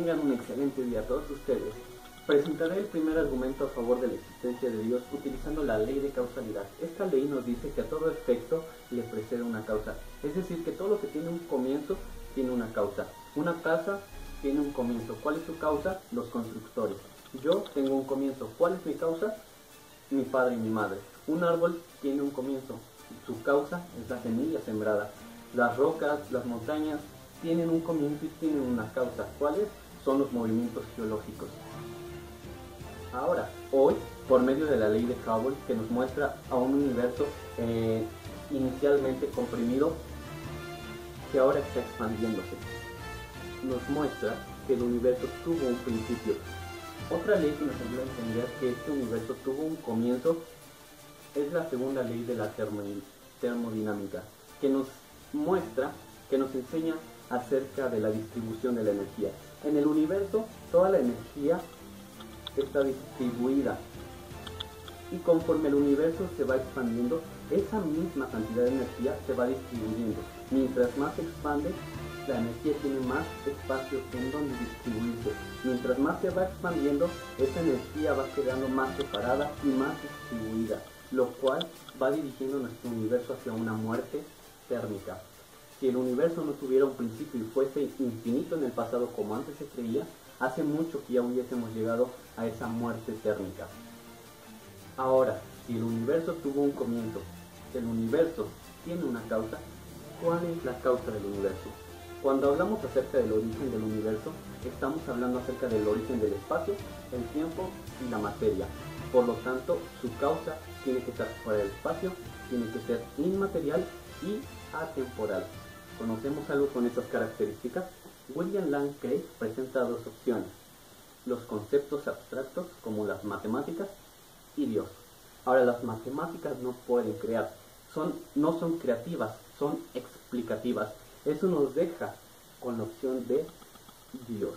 Tengan un excelente día a todos ustedes. Presentaré el primer argumento a favor de la existencia de Dios utilizando la ley de causalidad. Esta ley nos dice que a todo efecto le precede una causa. Es decir, que todo lo que tiene un comienzo tiene una causa. Una casa tiene un comienzo. ¿Cuál es su causa? Los constructores. Yo tengo un comienzo. ¿Cuál es mi causa? Mi padre y mi madre. Un árbol tiene un comienzo. Su causa es la semilla sembrada. Las rocas, las montañas tienen un comienzo y tienen una causa. ¿Cuáles? Son los movimientos geológicos. Ahora, hoy, por medio de la ley de Hubble, que nos muestra a un universo eh, inicialmente comprimido, que ahora está expandiéndose, nos muestra que el universo tuvo un principio. Otra ley que nos ayuda a entender que este universo tuvo un comienzo es la segunda ley de la termodinámica, que nos muestra, que nos enseña acerca de la distribución de la energía. En el universo, toda la energía está distribuida y conforme el universo se va expandiendo, esa misma cantidad de energía se va distribuyendo. Mientras más se expande, la energía tiene más espacio en donde distribuirse. Mientras más se va expandiendo, esa energía va quedando más separada y más distribuida, lo cual va dirigiendo nuestro universo hacia una muerte térmica. Si el universo no tuviera un principio y fuese infinito en el pasado como antes se creía, hace mucho que ya hubiésemos llegado a esa muerte térmica. Ahora, si el universo tuvo un comienzo, el universo tiene una causa, ¿cuál es la causa del universo? Cuando hablamos acerca del origen del universo, estamos hablando acerca del origen del espacio, el tiempo y la materia. Por lo tanto, su causa tiene que estar fuera del espacio, tiene que ser inmaterial y atemporal. ¿Conocemos algo con estas características? William Lane Craig presenta dos opciones, los conceptos abstractos como las matemáticas y Dios. Ahora las matemáticas no pueden crear, son, no son creativas, son explicativas. Eso nos deja con la opción de Dios.